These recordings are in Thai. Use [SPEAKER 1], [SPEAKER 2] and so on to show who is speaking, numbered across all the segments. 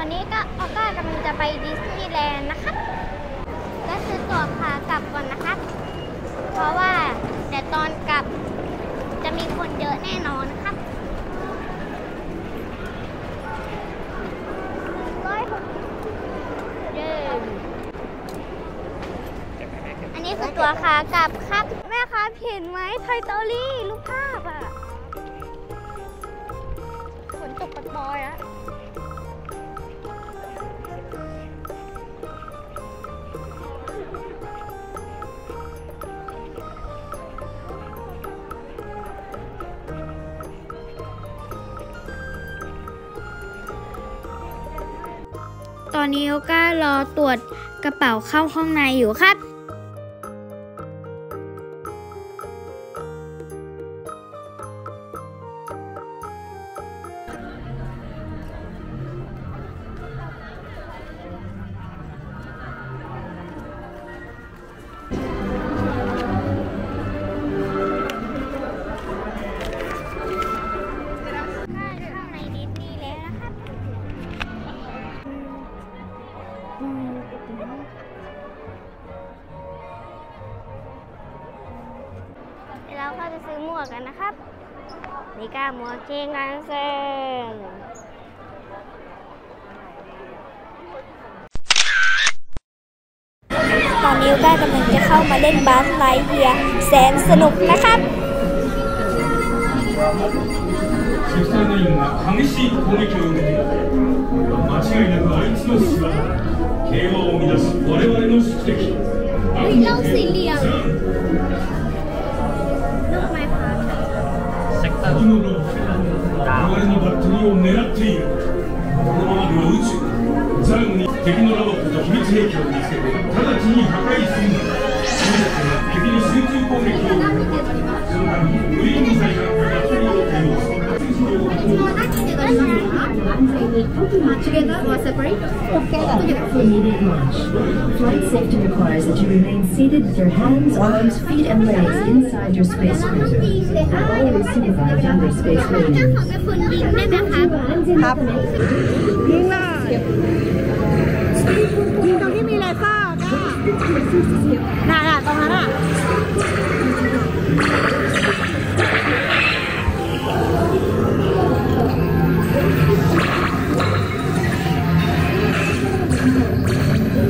[SPEAKER 1] อนนี้ก็ออก้ากำลังจะไปดิสนีย์แลนด์นะครับและซื้อตั๋วขากลับก่อนนะครับเพราะว่าแต่ตอนกลับจะมีคนเยอะแน่นอนนะครับร้อยหกเย้อันนี้คือตั๋วขากลับครับ แม่ครับเห็นไหมไทยตอรี่รูปภาพอะ ตอนนี้โยก้ารอตรวจกระเป๋าเข้าห้องในอยู่ครับ 니가 멋진 한승ตอนนี้ก็กำลังจะเข้ามาเล่นบาสไลท์เฮียแสนสนุกนะครับ
[SPEAKER 2] 집사내인과강씨공격을마치가있는아이츠노스와개화
[SPEAKER 1] 오미다스와레와레노스키데
[SPEAKER 2] 키우
[SPEAKER 1] 리형스일리야
[SPEAKER 2] 敵のロボットが我々のバッテリーを狙っているこのままでは宇宙ザンに敵のロボットと秘密兵器を見つけて直ちに破壊するんだ君たちは敵に集中攻撃を受けるそのためにグリーンミサイルが
[SPEAKER 3] Together or separate? Together. For immediate launch. Flight safety requires that you remain seated with your hands, arms, feet, and legs inside your space cruiser. Always supervise under space
[SPEAKER 1] เจ้า
[SPEAKER 3] rating.
[SPEAKER 1] ของเป็นคนบินได้ไหมครับ
[SPEAKER 4] ครับยิงเลยยิงตรงที่มีเลเซอร์ก้าน่ะน่ะตรงนั้นอ่ะ
[SPEAKER 5] Thank you.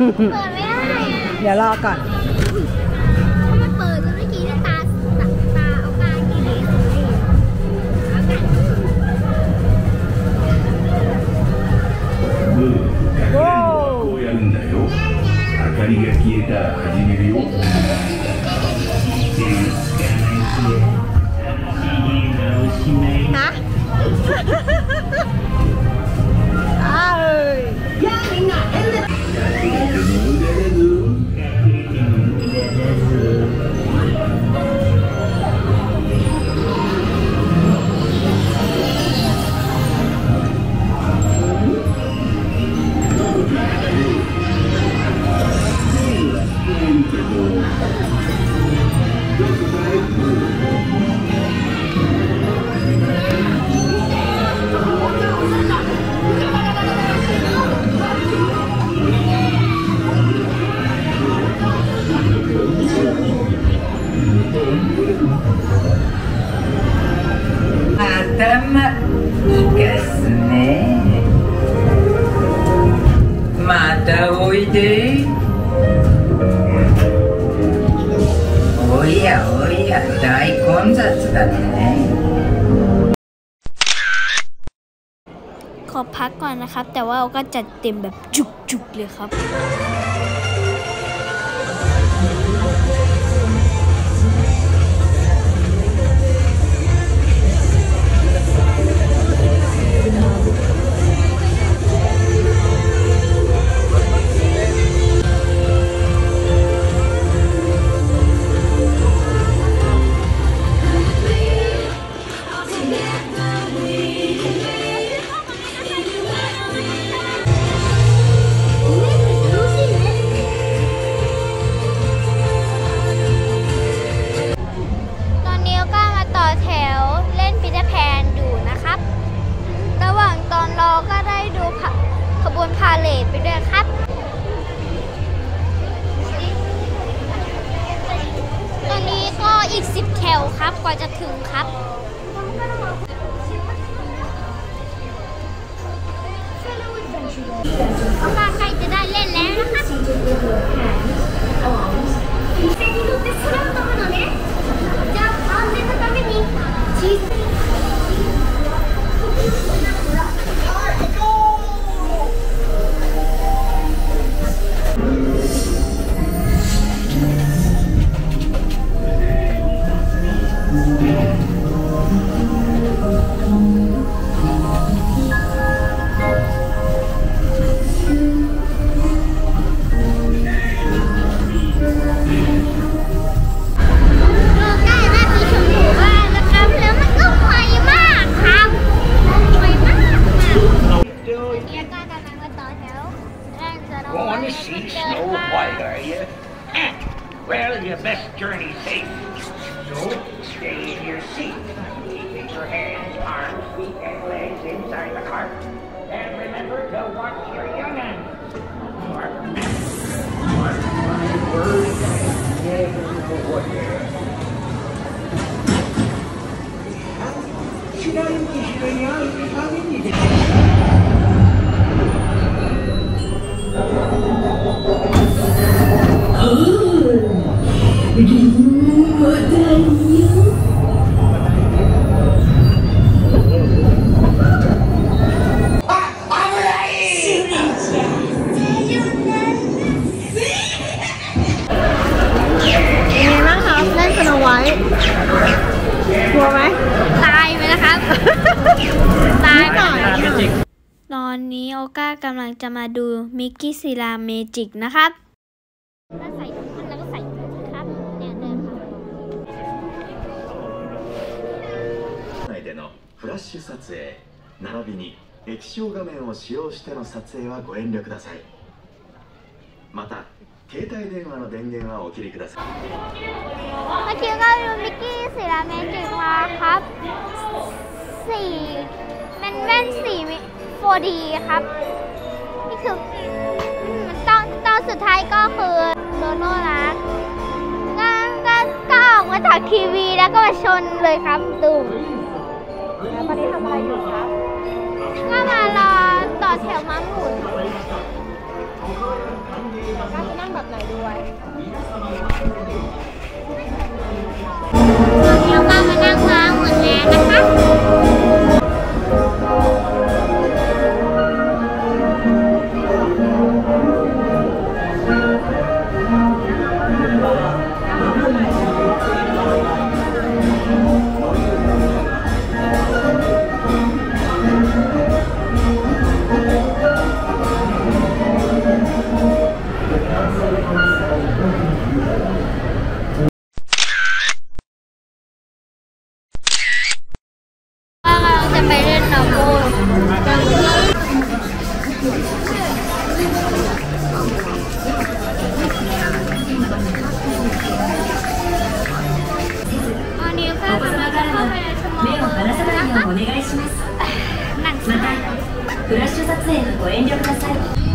[SPEAKER 4] เปิ
[SPEAKER 1] ด
[SPEAKER 4] ไม่ได้เดี๋ยวรอก่อน
[SPEAKER 1] ขอพักก่อนนะครับ แต่ว่าเราก็จัดเต็มแบบจุกๆเลยครับ
[SPEAKER 6] safe. So, stay in your seat, Keep your hands, arms, feet, and legs inside the cart. And remember to watch your youngin'. Mark my words I never forget. 지나는 기술이야, 이게 사진이겠지. Oh! て
[SPEAKER 4] เป็นไงบ้างครับเล่นสนวท์กลัวไหม
[SPEAKER 1] ตายไปนะครับ
[SPEAKER 4] ตายก่อน
[SPEAKER 1] ตอนนี้โอก้ากำลังจะมาดูมิกกี้ศิลาเมจิกนะครับ
[SPEAKER 5] シュ撮影並びに液晶画面を使用しての撮影はご遠慮くださいまた携帯電話の電源はお切りください
[SPEAKER 1] เมื่อกี้ก็ดูมิกกี้ศิลาเมจิกมาครับสี่เป็นแว่นสี 4D ครับ นี่คืออืมตอนตอนสุดท้ายก็คือโดโนรักก็ก็ก็ออกมาจากทีวีแล้วก็มาชนเลยครับตูม
[SPEAKER 4] แล้ว ตอนนี้ทำอะไรอยู่ครับ
[SPEAKER 1] ก็มารอต่อแถวม้าหมุน
[SPEAKER 4] กล้าจะนั่งแบบไหนด้วย
[SPEAKER 3] またフラッシュ撮影にご遠慮ください。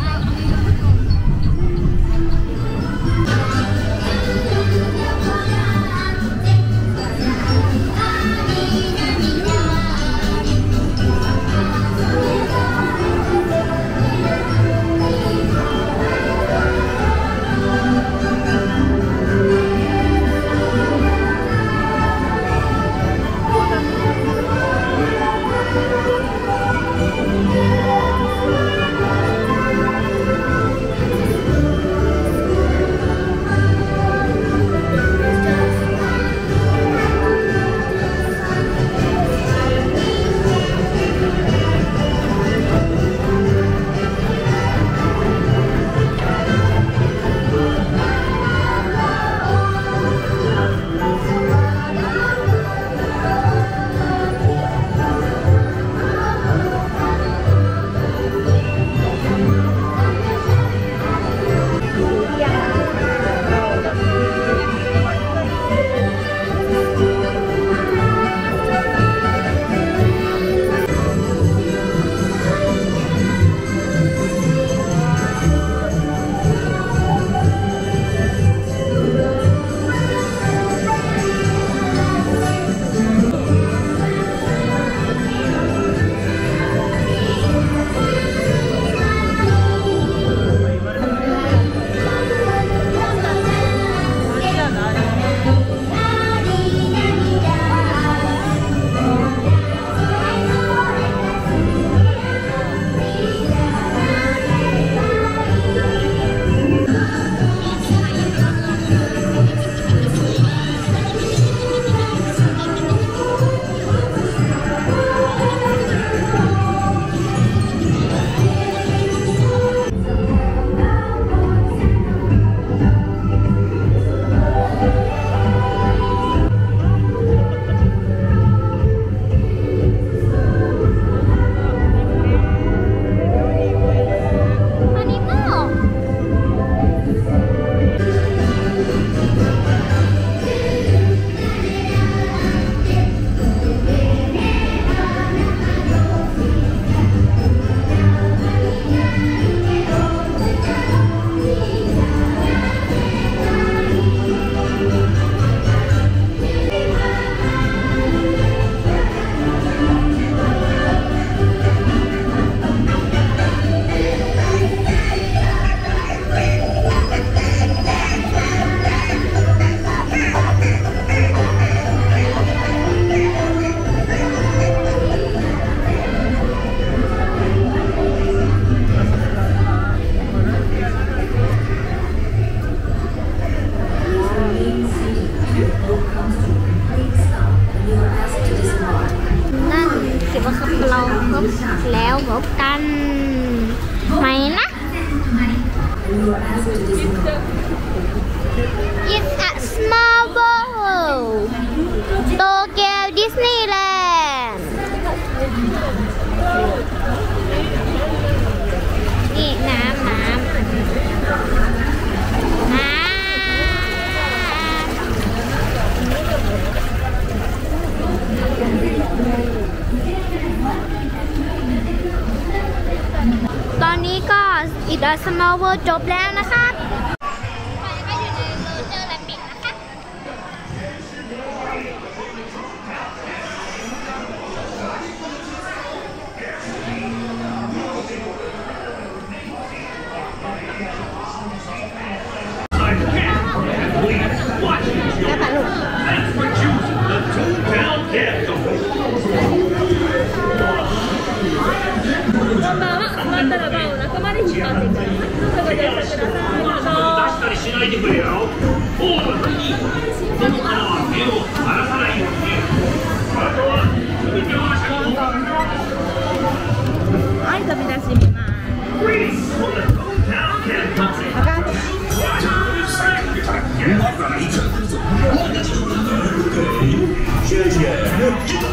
[SPEAKER 1] แล้วพบกันใหม่นะ
[SPEAKER 2] ยินอัสมาโบโตเกียวดิสนีย์แลนด์
[SPEAKER 4] นี่น้ำน้ำน้ำ อ
[SPEAKER 2] นนี้ก็อีกสม
[SPEAKER 1] อลเวิร์จบแล้วนะครับ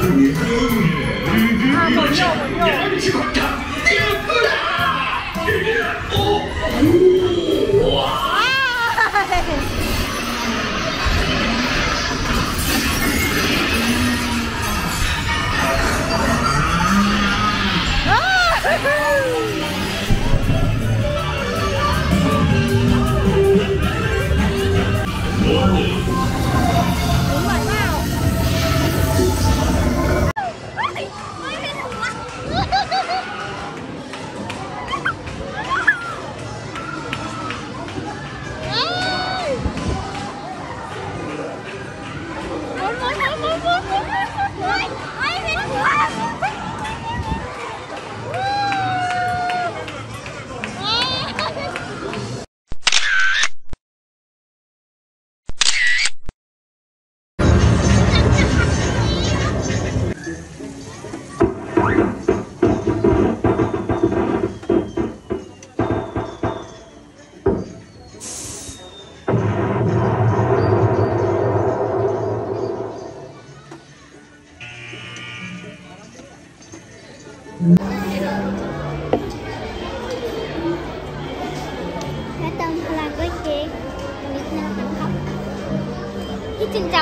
[SPEAKER 1] 日本よ、日本よ。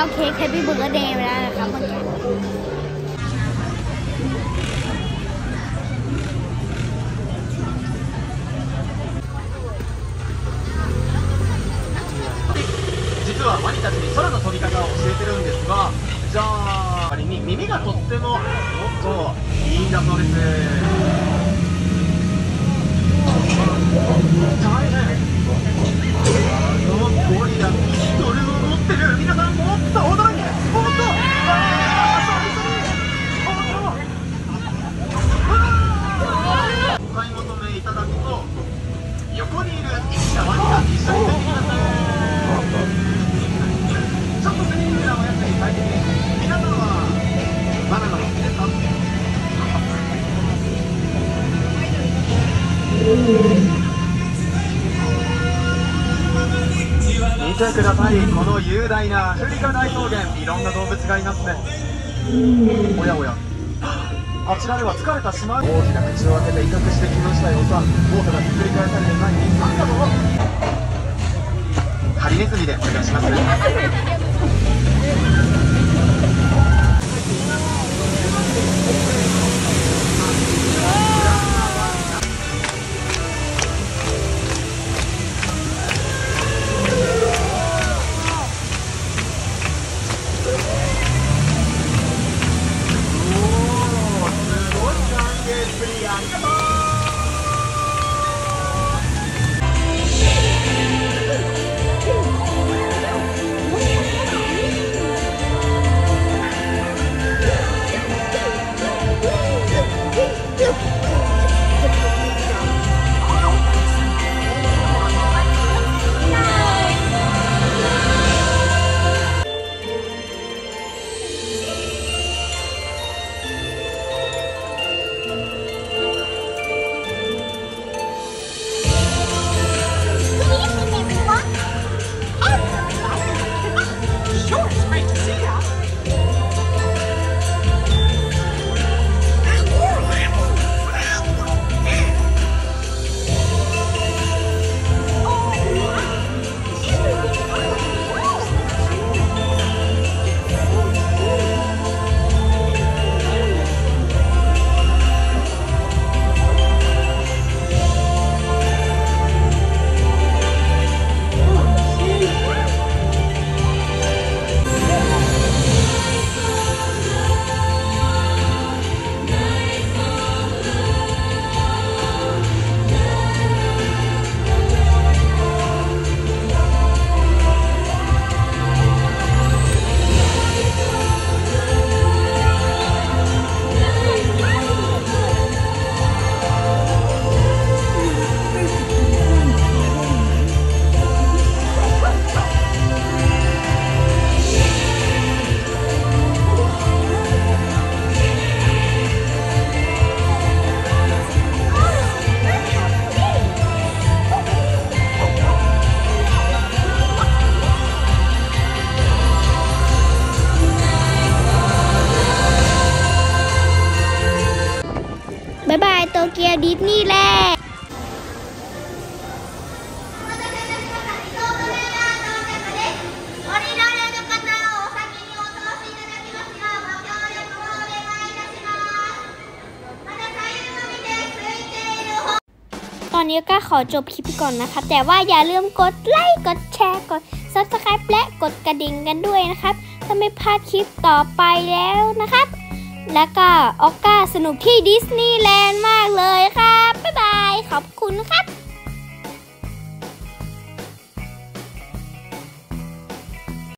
[SPEAKER 1] เอาเค้กแฮปปี้เบิร์ดเดย์ไปแล้วนะครับเมื่อกี้
[SPEAKER 7] 実はワニたちに空の飛び方を教えてるんですがじゃあ仮に耳がとってももっといいんだそうです大変 見てくださいこの雄大なアフリカ大草原。いろんな動物がいますね。おやおや。あちらでは疲れた島。大きな口を開けて威嚇してきましたよさボートがひっくり返される前になんだぞハリネズミでお願いします
[SPEAKER 1] ดิสนีย์แลนด์ตอนนี้ก็ขอจบคลิปไปก่อนนะคะ แต่ว่าอย่าลืมกดไลค์ กดแชร์ กด subscribe และกดกระดิ่งกันด้วยนะครับถ้าไม่พลาดคลิปต่อไปแล้วนะครับ และก็ออกกาสนุกที่ดิสนีย์แลนด์มากเลยครับ บ๊ายบาย ขอบคุณครับ